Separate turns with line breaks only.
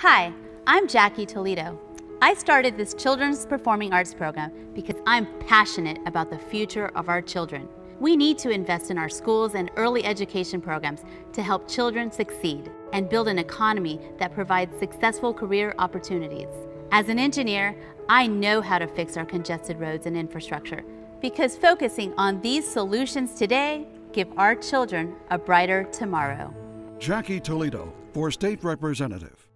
Hi, I'm Jackie Toledo. I started this children's performing arts program because I'm passionate about the future of our children. We need to invest in our schools and early education programs to help children succeed and build an economy that provides successful career opportunities. As an engineer, I know how to fix our congested roads and infrastructure because focusing on these solutions today give our children a brighter tomorrow.
Jackie Toledo for State Representative.